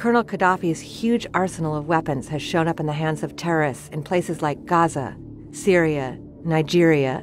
Colonel Gaddafi's huge arsenal of weapons has shown up in the hands of terrorists in places like Gaza, Syria, Nigeria,